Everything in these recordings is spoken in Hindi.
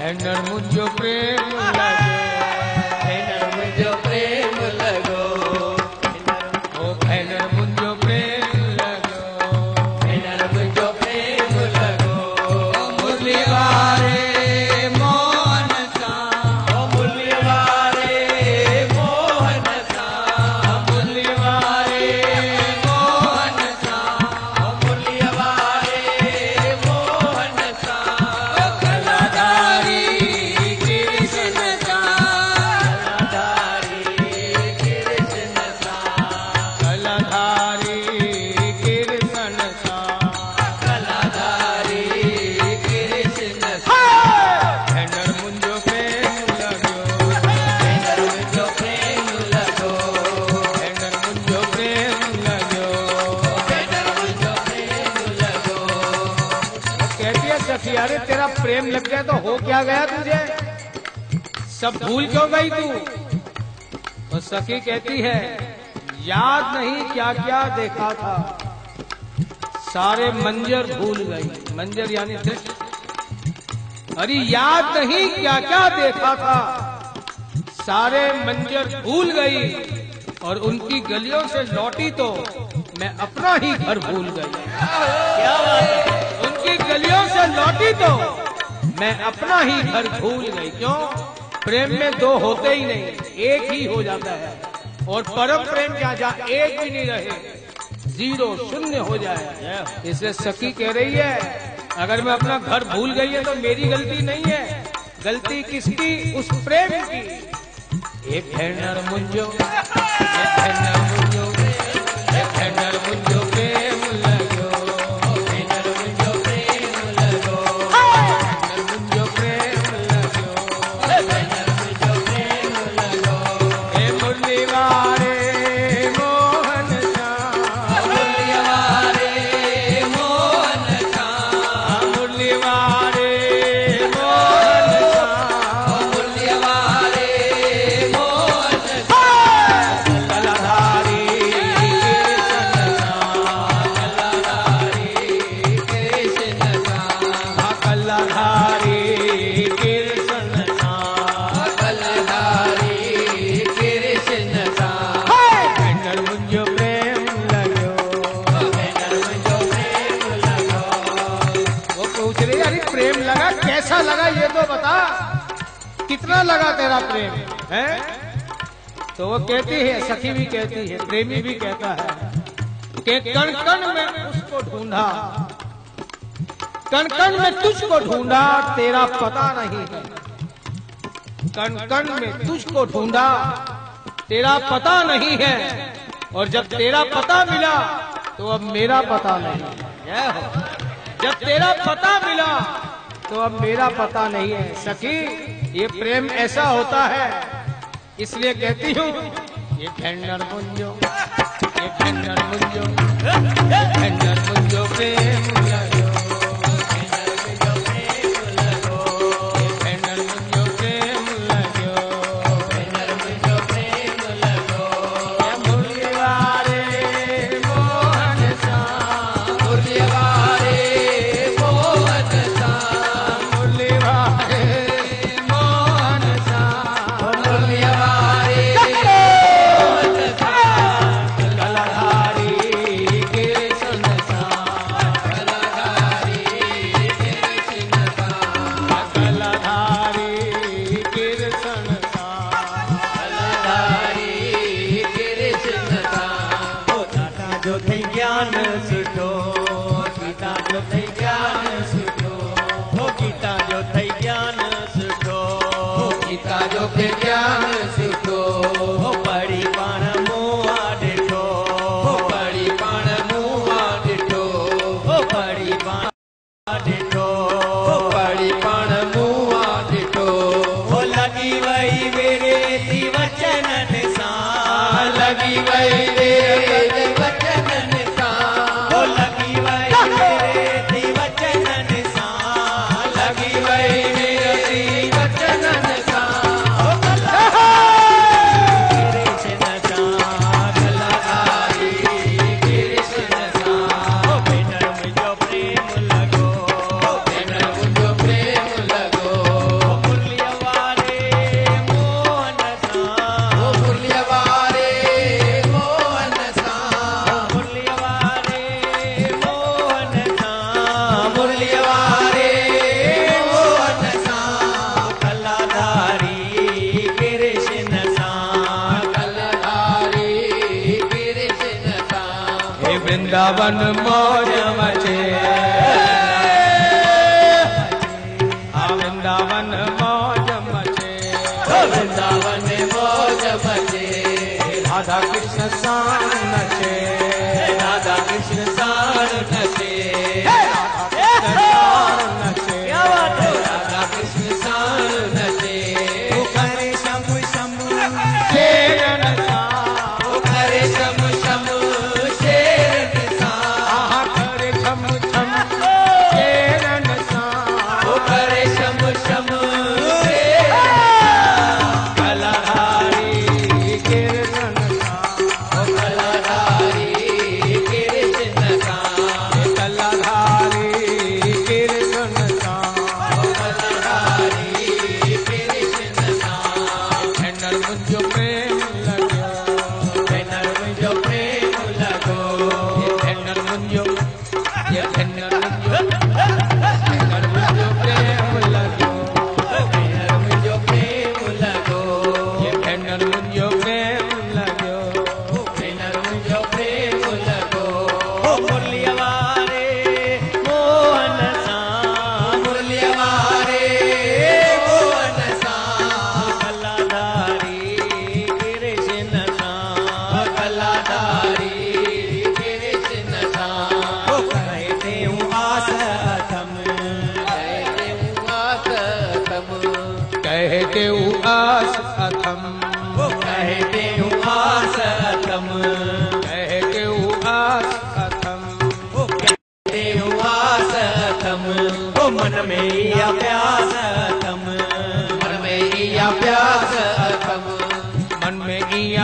And our mutual friend. प्रेम लग गया तो हो क्या गया तुझे? सब भूल क्यों गई तू? तो सखी कहती है, याद नहीं क्या क्या देखा था। सारे मंजर भूल गई। मंजर यानी दृश्य अरे याद नहीं क्या क्या देखा था। सारे मंजर भूल गई और उनकी गलियों से लौटी तो मैं अपना ही घर भूल गई। क्या बात है? मैं अपना ही घर भूल गई। क्यों? प्रेम में दो होते ही नहीं, एक ही हो जाता है। और परम प्रेम क्या जा एक भी नहीं रहे, ज़ीरो शून्य हो जाए। इसलिए सखी कह रही है, अगर मैं अपना घर भूल गई है तो मेरी गलती नहीं है। गलती किसकी? उस प्रेम की। एक एक भेनर मुंजो तेरा प्रेम, है? तो वो कहती है, सखी भी कहती है, प्रेमी भी कहता है कि कण कण में उसको ढूंढा। कण कण में तुझको ढूंढा, तेरा पता नहीं। है कण कण में तुझको ढूंढा, तेरा पता नहीं है। और जब तेरा पता मिला तो अब मेरा पता नहीं है। जब तेरा पता मिला तो अब मेरा पता नहीं है। सखी ये प्रेम ऐसा होता है इसलिए कहती हूँ ये भेंडर मुंजो ये भेंडर मुंजो भेंडर मुंजो प्रेम। वृंदावन मौज meu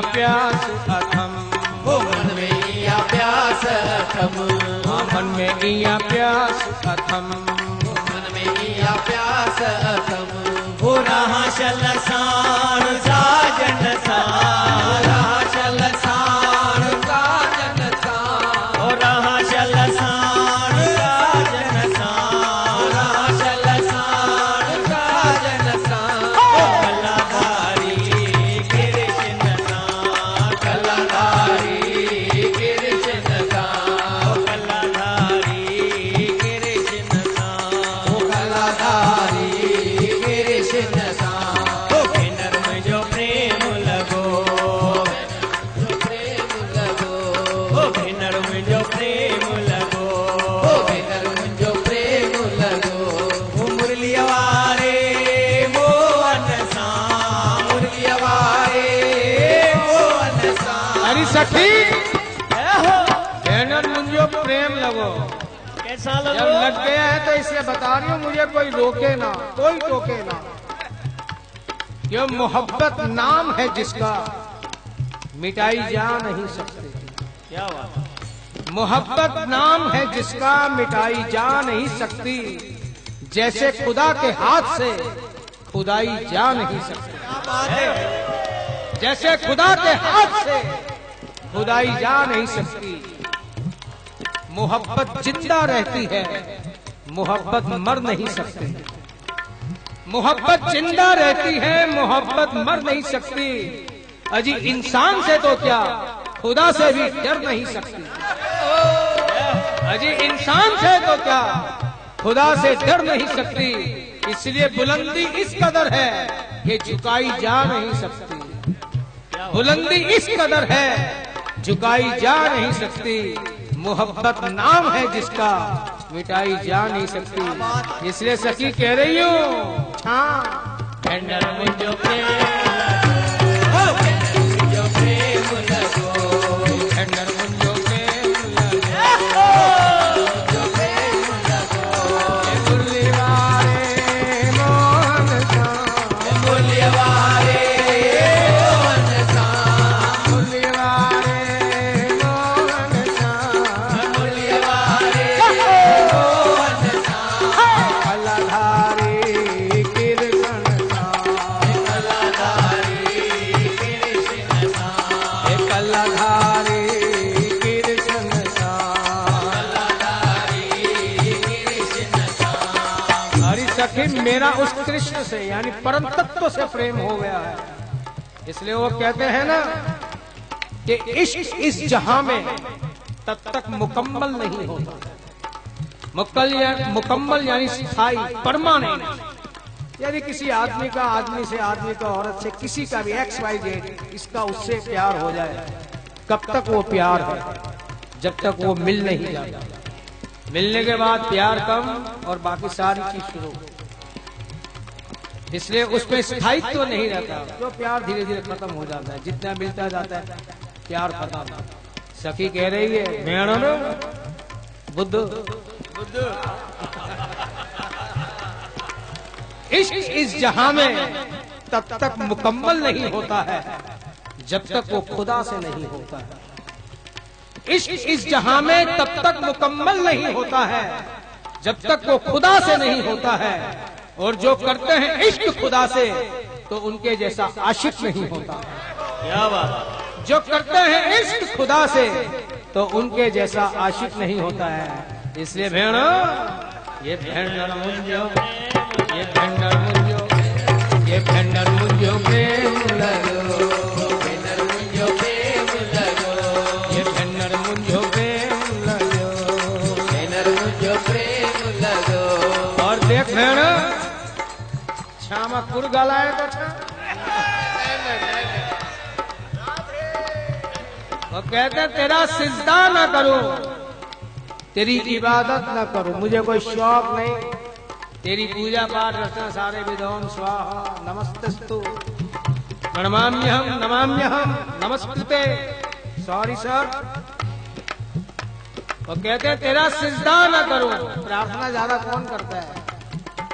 प्यास अथम। हो मन में इहा प्यास अथम। हाँ, मन में इहा प्यास अथम। मन में इहा प्यास अथम। हो रहा शल साण साजन सां जब लगो लग गया है तो इसलिए बता रही हूँ मुझे कोई रोके ना कोई टोके ना। ये मोहब्बत नाम है जिसका। मिटाई जा नहीं सकती। क्या बात मोहब्बत नाम है जिसका मिटाई जा नहीं सकती। जैसे खुदा के हाथ से खुदाई जा नहीं सकती। जैसे खुदा के हाथ से खुदाई जा नहीं सकती। मोहब्बत ज़िंदा रहती है। मोहब्बत मर नहीं सकती। मोहब्बत ज़िंदा रहती है, मोहब्बत मर नहीं सकती। अजी इंसान से तो क्या, खुदा से भी डर नहीं सकती। अजी इंसान से तो क्या, खुदा से डर नहीं सकती। इसलिए बुलंदी इस कदर है कि झुकाई जा नहीं सकती। बुलंदी इस कदर है, झुकाई जा नहीं सकती। मोहब्बत नाम है जिसका मिटाई जा नहीं सकती। इसलिए सखी कह रही हूँ हाँ सखी मेरा उस कृष्ण से यानी परम तत्व से प्रेम हो गया है। इसलिए वो कहते हैं ना कि इश्क इस जहाँ में तब तक मुकम्मल नहीं होता। मुकल या, मुकम्मल यानी स्थायी परमानेंट। यदि किसी आदमी का आदमी से आदमी का औरत से किसी का भी एक्स वाई जेड इसका उससे प्यार हो जाए। कब तक वो प्यार है? जब तक वो मिल नहीं जाता। मिलने के बाद प्यार कम और बाकी सारी चीज़ शुरू। इसलिए उसमें स्थायित्व तो नहीं रहता। तो प्यार धीरे धीरे खत्म हो जाता है, जितना मिलता जाता है, प्यार खत्म। सखी कह रही है भेड़ बुद्ध। इश्क इस जहाँ में तब तक मुकम्मल नहीं होता है, जब तक वो खुदा से नहीं होता है। इश्क इस जहाँ में तब तक मुकम्मल नहीं होता है, जब तक वो खुदा से नहीं होता है। और जो करते हैं इश्क खुदा से तो उनके जैसा आशिक नहीं होता। क्या बात जो करते हैं इश्क खुदा से तो उनके जैसा आशिक नहीं होता है। इसलिए भेण ये भेंडर मुंजो ये भेंडर मुंजो ये भेंडर मुंजो प्रेम लगो। देख भेण छामा कुर तो छा वो कहते, तेरा सिजदा न करूँ। तेरी इबादत न करूँ। मुझे कोई शौक नहीं। तेरी पूजा पाठ रचना सारे विधोम स्वाहा। नमस्तस्तु। प्रणमाम्यहम नमाम्यहम नमस्कृते सॉरी सर वो कहते, तेरा सिजदा न करूँ। प्रार्थना ज़्यादा कौन करता है?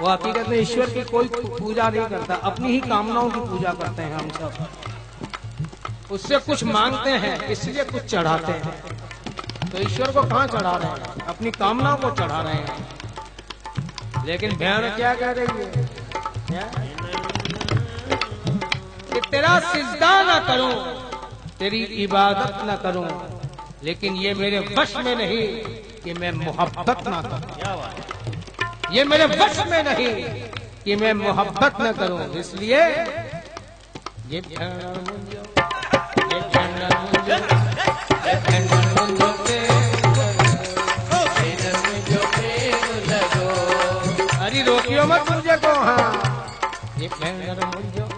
वो हकीकत में ईश्वर की कोई पूजा नहीं करता, अपनी ही कामनाओं की पूजा करते हैं हम सब। उससे कुछ मांगते हैं, इसलिए कुछ चढ़ाते हैं। तो ईश्वर को कहाँ चढ़ा रहे हैं? अपनी कामनाओं को चढ़ा रहे हैं। लेकिन भेड़ क्या कह रही है? कि तेरा सिजदा ना करूँ, तेरी इबादत न करूँ, लेकिन ये मेरे वश में नहीं कि मैं मोहब्बत ना करूँ। ये मेरे वश में नहीं कि मैं मोहब्बत न करूँ। इसलिए अरे रोकियो मत मुझे को हाँ। ये भेड़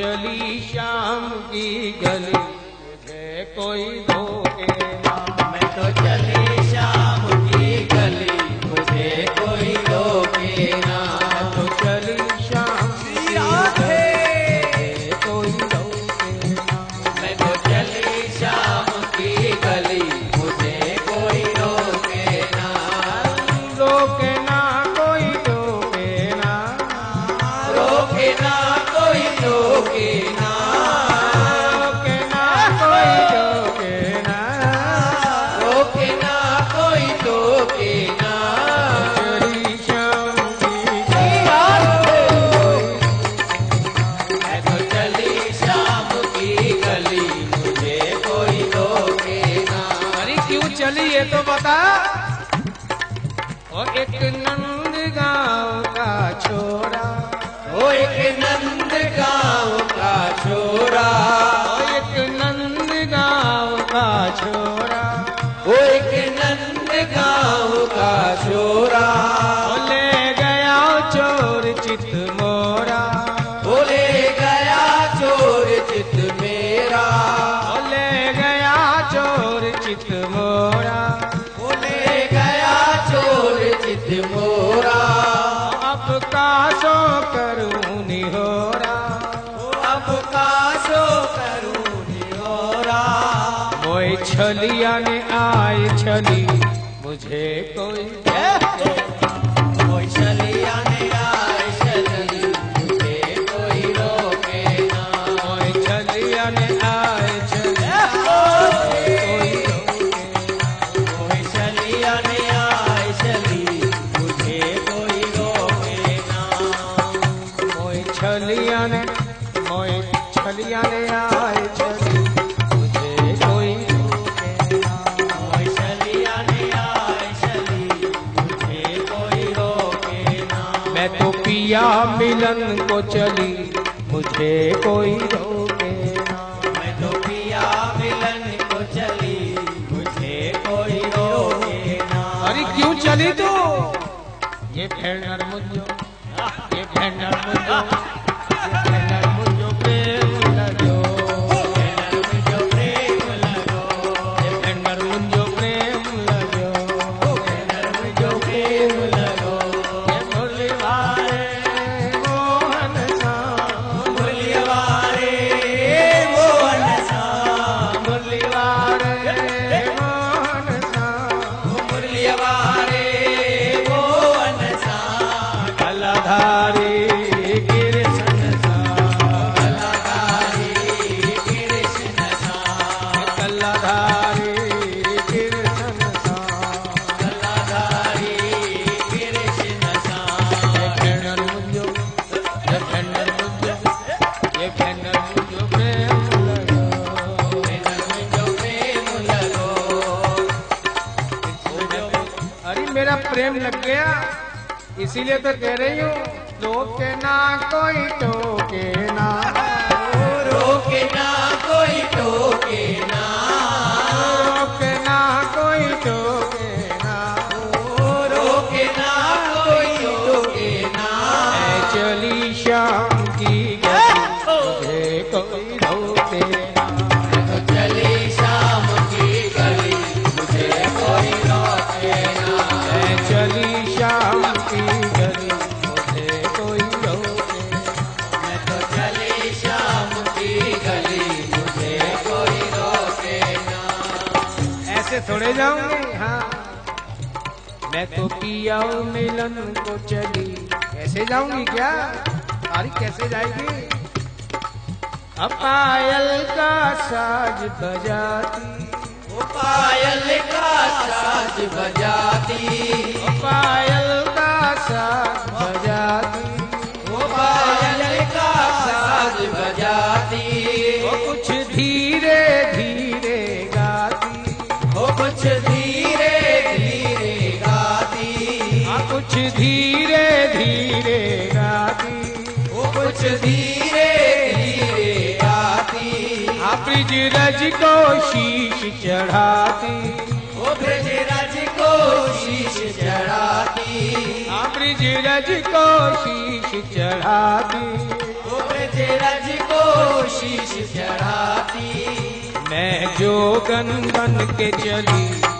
चली शाम की गली का मिलन को चली। मुझे कोई रोके ना। मैं तो पिया मिलन को चली। मुझे कोई रोके ना। अरे क्यों चली तू? ये भेड़र मुझो ये मुझो। लग गया। इसीलिए तो कह रही हूँ टोके ना कोई टोके ना। मैं पिया हूँ मिलन को चली। कैसे जाऊँगी क्या? अरे कैसे जाएगी? अब पायल का साज बजाती। वो पायल का साज बजाती। ओ पायल का साज बजाती। वो पायल का साज बजाती। वो कुछ धीरे धीरे गाती। वो कुछ धीरे कुछ धीरे धीरे गाती हाँ ब्रिज रज को शीश चढ़ाती। वो ब्रजराज को शीश चढ़ाती। हाँ ब्रिज रज को शीश चढ़ाती। वो ब्रजराज को शीश चढ़ाती। मैं जोगन बन के चली